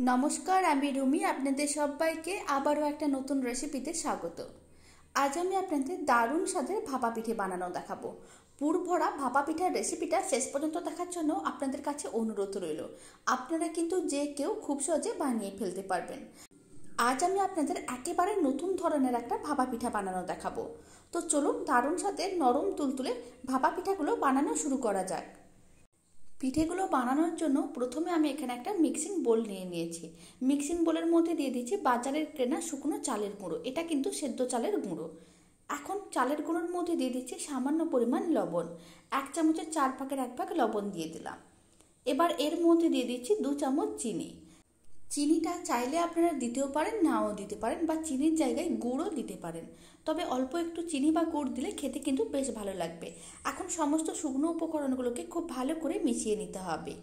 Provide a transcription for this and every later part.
নমস্কার, আমি রুমি। আপনাদের সবাইকে আবারও একটা নতুন রেসিপিতে স্বাগত। আজ আমি আপনাদের দারুণ স্বাদের ভাপা পিঠে বানানো দেখাবো। পুর ভরা ভাপা পিঠার রেসিপিটা শেষ পর্যন্ত দেখার জন্য আপনাদের কাছে অনুরোধ রইল। আপনারা কিন্তু যে কেউ খুব সহজে বানিয়ে ফেলতে পারবেন। আজ আমি আপনাদের একেবারে নতুন ধরনের একটা ভাপা পিঠা বানানো দেখাবো। তো চলুন দারুণ স্বাদের নরম তুলতুলে ভাপা পিঠাগুলো বানানো শুরু করা যাক। পিঠেগুলো বানানোর জন্য প্রথমে আমি এখানে একটা মিক্সিং বোল নিয়ে নিয়েছি। মিক্সিং বোলের মধ্যে দিয়ে দিচ্ছি বাজারের কেনা শুকনো চালের গুঁড়ো। এটা কিন্তু সেদ্ধ চালের গুঁড়ো। এখন চালের গুঁড়োর মধ্যে দিয়ে দিচ্ছি সামান্য পরিমাণ লবণ। এক চামচের চার ভাগের এক ভাগ লবণ দিয়ে দিলাম। এবার এর মধ্যে দিয়ে দিচ্ছি দু চামচ চিনি। চিনিটা চাইলে আপনারা দিতেও পারেন, নাও দিতে পারেন বা চিনির জায়গায় গুড়ও দিতে পারেন। তবে অল্প একটু চিনি বা গুড় দিলে খেতে কিন্তু বেশ ভালো লাগবে। এখন সমস্ত শুকনো উপকরণগুলোকে খুব ভালো করে মিশিয়ে নিতে হবে।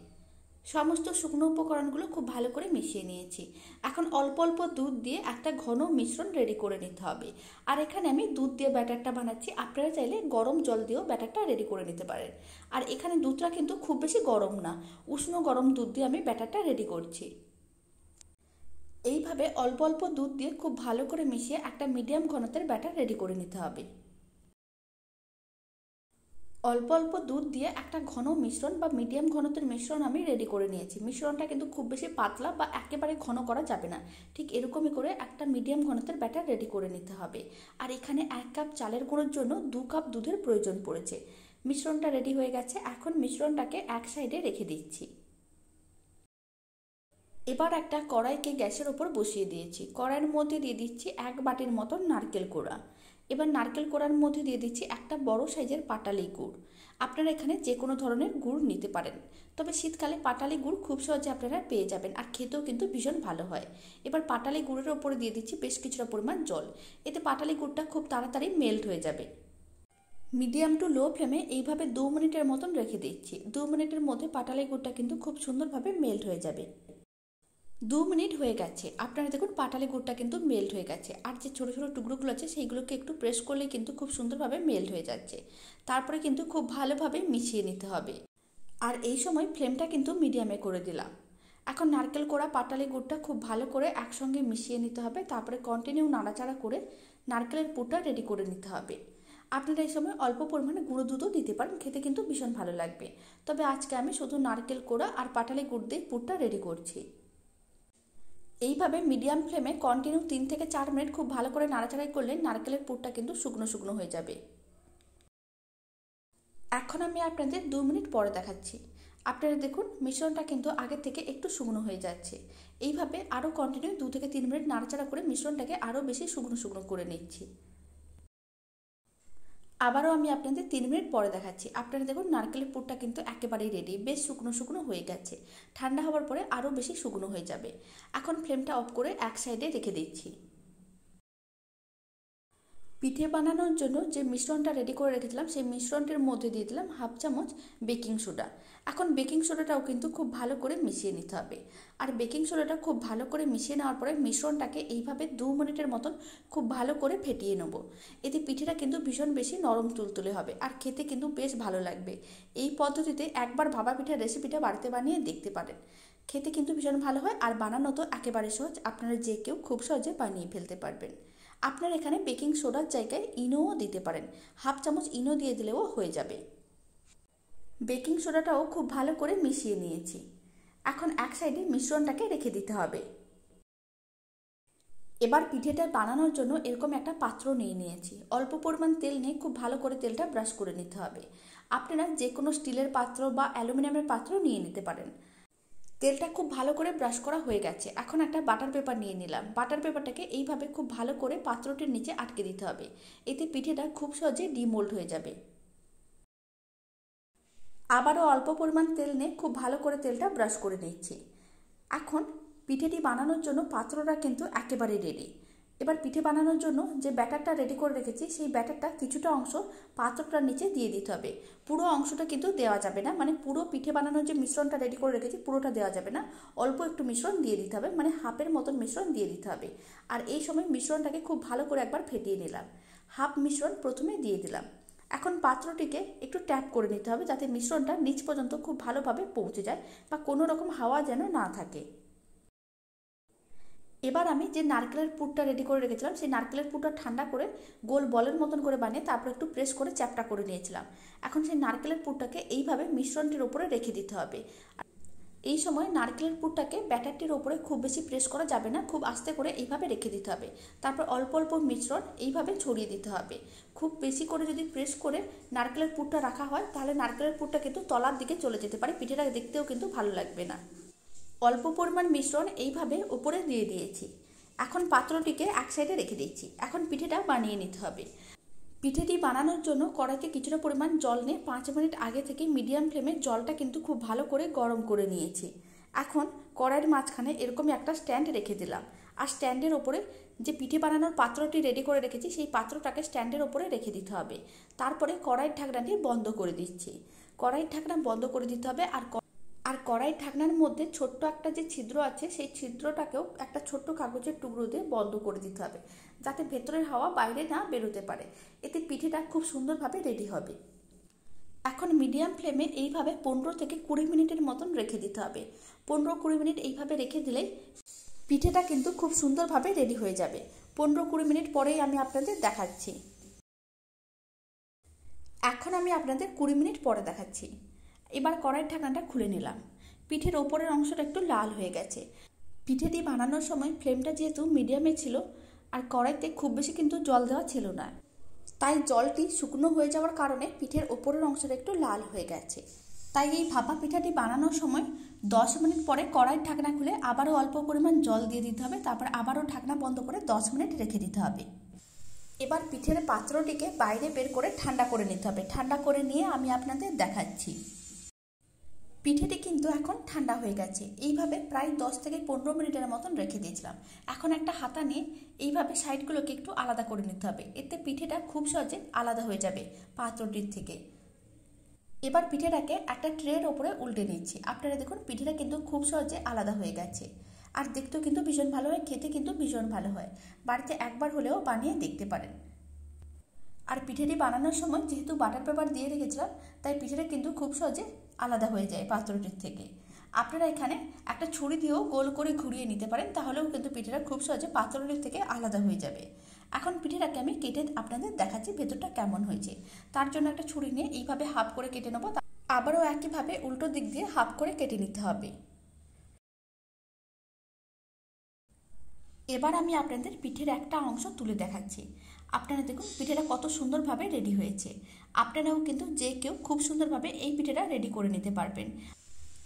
সমস্ত শুকনো উপকরণগুলো খুব ভালো করে মিশিয়ে নিয়েছি। এখন অল্প অল্প দুধ দিয়ে একটা ঘন মিশ্রণ রেডি করে নিতে হবে। আর এখানে আমি দুধ দিয়ে ব্যাটারটা বানাচ্ছি। আপনারা চাইলে গরম জল দিয়েও ব্যাটারটা রেডি করে নিতে পারেন। আর এখানে দুধটা কিন্তু খুব বেশি গরম না। উষ্ণ গরম দুধ দিয়ে আমি ব্যাটারটা রেডি করছি। এইভাবে অল্প অল্প দুধ দিয়ে খুব ভালো করে মিশিয়ে একটা মিডিয়াম ঘনত্বের ব্যাটার রেডি করে নিতে হবে। অল্প অল্প দুধ দিয়ে একটা ঘন মিশ্রণ বা মিডিয়াম ঘনত্বের মিশ্রণ আমি রেডি করে নিয়েছি। মিশ্রণটা কিন্তু খুব বেশি পাতলা বা একেবারে ঘন করা যাবে না। ঠিক এরকমই করে একটা মিডিয়াম ঘনত্বের ব্যাটার রেডি করে নিতে হবে। আর এখানে এক কাপ চালের গুঁড়োর জন্য দু কাপ দুধের প্রয়োজন পড়েছে। মিশ্রণটা রেডি হয়ে গেছে। এখন মিশ্রণটাকে এক সাইডে রেখে দিচ্ছি। এবার একটা কড়াইকে গ্যাসের ওপর বসিয়ে দিয়েছি। কড়াইয়ের মধ্যে দিয়ে দিচ্ছি এক বাটির মতন নারকেল কোড়া। এবার নারকেল কোড়ার মধ্যে দিয়ে দিচ্ছি একটা বড় সাইজের পাটালি গুড়। আপনারা এখানে যে কোনো ধরনের গুড় নিতে পারেন। তবে শীতকালে পাটালি গুড় খুব সহজে আপনারা পেয়ে যাবেন আর খেতেও কিন্তু ভীষণ ভালো হয়। এবার পাটালি গুড়ের ওপরে দিয়ে দিচ্ছি বেশ কিছুটা পরিমাণ জল। এতে পাটালি গুড়টা খুব তাড়াতাড়ি মেল্ট হয়ে যাবে। মিডিয়াম টু লো ফ্লেমে এইভাবে দু মিনিটের মতন রেখে দিচ্ছি। দু মিনিটের মধ্যে পাটালি গুড়টা কিন্তু খুব সুন্দরভাবে মেল্ট হয়ে যাবে। দু মিনিট হয়ে গেছে। আপনারা দেখুন পাটালি গুড়টা কিন্তু মেল্ট হয়ে গেছে। আর যে ছোটো ছোটো টুকরোগুলো আছে, সেইগুলোকে একটু প্রেস করলে কিন্তু খুব সুন্দরভাবে মেল্ট হয়ে যাচ্ছে। তারপরে কিন্তু খুব ভালোভাবে মিশিয়ে নিতে হবে। আর এই সময় ফ্লেমটা কিন্তু মিডিয়ামে করে দিলাম। এখন নারকেল কোড়া, পাটালি গুড়টা খুব ভালো করে একসঙ্গে মিশিয়ে নিতে হবে। তারপরে কন্টিনিউ নাড়াচাড়া করে নারকেলের পুরটা রেডি করে নিতে হবে। আপনারা এই সময় অল্প পরিমাণে গুঁড়ো দুধও দিতে পারেন, খেতে কিন্তু ভীষণ ভালো লাগবে। তবে আজকে আমি শুধু নারকেল কোড়া আর পাটালি গুড় দিয়ে পুরটা রেডি করছি। এইভাবে মিডিয়াম ফ্লেমে কন্টিনিউ তিন থেকে চার মিনিট খুব ভালো করে নাড়াচাড়াই করলে নারকেলের পুরটা কিন্তু শুকনো শুকনো হয়ে যাবে। এখন আমি আপনাদের দু মিনিট পরে দেখাচ্ছি। আপনারা দেখুন, মিশ্রণটা কিন্তু আগে থেকে একটু শুকনো হয়ে যাচ্ছে। এইভাবে আরও কন্টিনিউ দু থেকে তিন মিনিট নাড়াচাড়া করে মিশ্রণটাকে আরও বেশি শুকনো শুকনো করে নিচ্ছি। আবারও আমি আপনাদের তিন মিনিট পরে দেখাচ্ছি। আপনারা দেখুন, নারকেলের পুরটা কিন্তু একেবারেই রেডি বেশ শুকনো শুকনো হয়ে গেছে। ঠান্ডা হওয়ার পরে আরও বেশি শুকনো হয়ে যাবে। এখন ফ্লেমটা অফ করে এক সাইডে রেখে দিচ্ছি। পিঠে বানানোর জন্য যে মিশ্রণটা রেডি করে রেখেছিলাম, সেই মিশ্রণটির মধ্যে দিয়ে দিলাম হাফ চামচ বেকিং সোডা এখন বেকিং সোডাটাও কিন্তু খুব ভালো করে মিশিয়ে নিতে হবে। আর বেকিং সোডাটা খুব ভালো করে মিশিয়ে নেওয়ার পরে মিশ্রণটাকে এইভাবে দু মিনিটের মতন খুব ভালো করে ফেটিয়ে নেব। এতে পিঠেটা কিন্তু ভীষণ বেশি নরম তুলতুলে হবে আর খেতে কিন্তু বেশ ভালো লাগবে। এই পদ্ধতিতে একবার ভাবা পিঠার রেসিপিটা বাড়িতে বানিয়ে দেখতে পারেন। খেতে কিন্তু ভীষণ ভালো হয় আর বানানো তো একেবারে সহজ, আপনারা যে কেউ খুব সহজে বানিয়ে ফেলতে পারবেন। আপনার এখানে বেকিং সোডার জায়গায় ইনোও দিতে পারেন। হাফ চামচ ইনো দিয়ে দিলেও হয়ে যাবে। বেকিং সোডাটাও খুব ভালো করে মিশিয়ে নিয়েছি। এখন এক সাইডে মিশ্রণটাকে রেখে দিতে হবে। এবার পিঠেটা বানানোর জন্য এরকম একটা পাত্র নিয়ে নিয়েছি। অল্প পরিমাণ তেল নিয়ে খুব ভালো করে তেলটা ব্রাশ করে নিতে হবে। আপনারা যে কোনো স্টিলের পাত্র বা অ্যালুমিনিয়ামের পাত্র নিয়ে নিতে পারেন। তেলটা খুব ভালো করে ব্রাশ করা হয়ে গেছে। এখন একটা বাটার পেপার নিয়ে নিলাম। বাটার পেপারটাকে এইভাবে খুব ভালো করে পাত্রটির নিচে আটকে দিতে হবে। এতে পিঠেটা খুব সহজে ডিমোল্ড হয়ে যাবে। আবারও অল্প পরিমাণ তেল নিয়ে খুব ভালো করে তেলটা ব্রাশ করে নিচ্ছি। এখন পিঠেটি বানানোর জন্য পাত্রটা কিন্তু একেবারে রেডি এবার পিঠে বানানোর জন্য যে ব্যাটারটা রেডি করে রেখেছি, সেই ব্যাটারটা কিছুটা অংশ পাত্রটার নিচে দিয়ে দিতে হবে। পুরো অংশটা কিন্তু দেওয়া যাবে না মানে পুরো পিঠে বানানোর যে মিশ্রণটা রেডি করে রেখেছি, পুরোটা দেওয়া যাবে না। অল্প একটু মিশ্রণ দিয়ে দিতে হবে মানে হাফের মতন মিশ্রণ দিয়ে দিতে হবে। আর এই সময় মিশ্রণটাকে খুব ভালো করে একবার ফেটিয়ে নিলাম। হাফ মিশ্রণ প্রথমে দিয়ে দিলাম। এখন পাত্রটিকে একটু ট্যাপ করে নিতে হবে, যাতে মিশ্রণটা নিচ পর্যন্ত খুব ভালোভাবে পৌঁছে যায় বা কোনো রকম হাওয়া যেন না থাকে। এবার আমি যে নারকেলের পুরটা রেডি করে রেখেছিলাম, সেই নারকেলের পুরটা ঠান্ডা করে গোল বলের মতন করে বানিয়ে তারপর একটু প্রেস করে চ্যাপটা করে নিয়েছিলাম। এখন সেই নারকেলের পুরটাকে এইভাবে মিশ্রণটির ওপরে রেখে দিতে হবে। এই সময় নারকেলের পুরটাকে ব্যাটারটির ওপরে খুব বেশি প্রেস করা যাবে না, খুব আস্তে করে এইভাবে রেখে দিতে হবে। তারপর অল্প অল্প মিশ্রণ এইভাবে ছড়িয়ে দিতে হবে। খুব বেশি করে যদি প্রেস করে নারকেলের পুরটা রাখা হয়, তাহলে নারকেলের পুরটা কিন্তু তলার দিকে চলে যেতে পারে পিঠেটা দেখতেও কিন্তু ভালো লাগবে না। অল্প পরিমাণ মিশ্রণ এইভাবে উপরে দিয়ে দিয়েছি। এখন পাত্রটিকে এক সাইডে রেখে দিচ্ছি। এখন পিঠেটা বানিয়ে নিতে হবে। পিঠেটি বানানোর জন্য কড়াইতে কিছুটা পরিমাণ জল নিয়ে পাঁচ মিনিট আগে থেকে মিডিয়াম ফ্লেমে জলটা কিন্তু খুব ভালো করে গরম করে নিয়েছি। এখন কড়াইয়ের মাঝখানে এরকমই একটা স্ট্যান্ড রেখে দিলাম। আর স্ট্যান্ডের ওপরে যে পিঠে বানানোর পাত্রটি রেডি করে রেখেছি, সেই পাত্রটাকে স্ট্যান্ডের ওপরে রেখে দিতে হবে। তারপরে কড়াইয়ের ঢাকনাটি বন্ধ করে দিচ্ছি। কড়াইয়ের ঢাকনা বন্ধ করে দিতে হবে আর আর কড়াই ঢাকনার মধ্যে ছোট্ট একটা যে ছিদ্র আছে, সেই ছিদ্রটাকেও একটা ছোট্ট কাগজের টুকরো দিয়ে বন্ধ করে দিতে হবে, যাতে ভেতরের হাওয়া বাইরে না বেরোতে পারে। এতে পিঠেটা খুব সুন্দরভাবে রেডি হবে। এখন মিডিয়াম ফ্লেমে এইভাবে পনেরো থেকে কুড়ি মিনিটের মতন রেখে দিতে হবে। পনেরো কুড়ি মিনিট এইভাবে রেখে দিলেই পিঠেটা কিন্তু খুব সুন্দরভাবে রেডি হয়ে যাবে। পনেরো কুড়ি মিনিট পরেই আমি আপনাদের দেখাচ্ছি। এখন আমি আপনাদের কুড়ি মিনিট পরে দেখাচ্ছি। এবার কড়াইয়ের ঢাকনাটা খুলে নিলাম। পিঠের ওপরের অংশটা একটু লাল হয়ে গেছে। পিঠেটি বানানোর সময় ফ্লেমটা যেহেতু মিডিয়ামে ছিল, আর কড়াইতে খুব বেশি কিন্তু জল দেওয়া ছিল না। তাই জলটি শুকনো হয়ে যাওয়ার কারণে পিঠের ওপরের অংশটা একটু লাল হয়ে গেছে। তাই এই ভাপা পিঠাটি বানানোর সময় দশ মিনিট পরে কড়াইয়ের ঢাকনা খুলে আবারও অল্প পরিমাণ জল দিয়ে দিতে হবে, তারপর আবারও ঢাকনা বন্ধ করে দশ মিনিট রেখে দিতে হবে। এবার পিঠের পাত্রটিকে বাইরে বের করে ঠান্ডা করে নিতে হবে। ঠান্ডা করে নিয়ে আমি আপনাদের দেখাচ্ছি। পিঠেটি কিন্তু এখন ঠান্ডা হয়ে গেছে। এইভাবে প্রায় দশ থেকে পনেরো মিনিটের মতন রেখে দিয়েছিলাম। এখন একটা হাতা নিয়ে এইভাবে সাইডগুলোকে একটু আলাদা করে নিতে হবে। এতে পিঠেটা খুব সহজে আলাদা হয়ে যাবে পাত্রটির থেকে। এবার পিঠেটাকে একটা ট্রের ওপরে উল্টে নিচ্ছি। আপনারা দেখুন, পিঠেটা কিন্তু খুব সহজে আলাদা হয়ে গেছে। আর দেখতেও কিন্তু ভীষণ ভালো হয়, খেতে কিন্তু ভীষণ ভালো হয়। বাড়িতে একবার হলেও বানিয়ে দেখতে পারেন। আর পিঠেটি বানানোর সময় যেহেতু বাটার পেপার দিয়ে রেখেছিলাম, তাই পিঠেটা কিন্তু খুব সহজে আলাদা হয়ে যায় পাত্রটির থেকে। আপনারা এখানে একটা ছুরি দিয়েও গোল করে ঘুরিয়ে নিতে পারেন, তাহলেও কিন্তু পিঠেটা খুব সহজে পাত্রটির থেকে আলাদা হয়ে যাবে। এখন পিঠেটাকে আমি কেটে আপনাদের দেখাচ্ছি ভেতরটা কেমন হয়েছে। তার জন্য একটা ছুরি নিয়ে এইভাবে হাফ করে কেটে নেব আবারও একইভাবে উল্টো দিক দিয়ে হাফ করে কেটে নিতে হবে। এবার আমি আপনাদের পিঠের একটা অংশ তুলে দেখাচ্ছি। আপনারা দেখুন, পিঠেটা কত সুন্দরভাবে রেডি হয়েছে। আপনারাও কিন্তু যে কেউ খুব সুন্দরভাবে এই পিঠেটা রেডি করে নিতে পারবেন।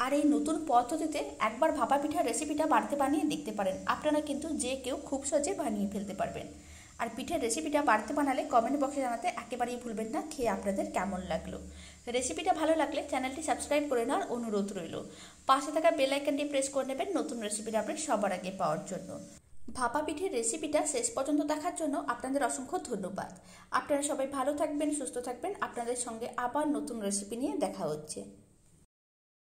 আর এই নতুন পদ্ধতিতে একবার ভাপা পিঠার রেসিপিটা বাড়িতে বানিয়ে দেখতে পারেন। আপনারা কিন্তু যে কেউ খুব সহজে বানিয়ে ফেলতে পারবেন। আর পিঠের রেসিপিটা বাড়িতে বানালে কমেন্ট বক্সে জানাতে একেবারেই ভুলবেন না, খেয়ে আপনাদের কেমন লাগল। রেসিপিটা ভালো লাগলে চ্যানেলটি সাবস্ক্রাইব করে নেওয়ার অনুরোধ রইল। পাশে থাকা বেল প্রেস করে নেবেন নতুন রেসিপিটা আপনি সবার আগে পাওয়ার জন্য। ভাপা পিঠের রেসিপিটা শেষ পর্যন্ত দেখার জন্য আপনাদের অসংখ্য ধন্যবাদ। আপনারা সবাই ভালো থাকবেন, সুস্থ থাকবেন। আপনাদের সঙ্গে আবার নতুন রেসিপি নিয়ে দেখা হচ্ছে।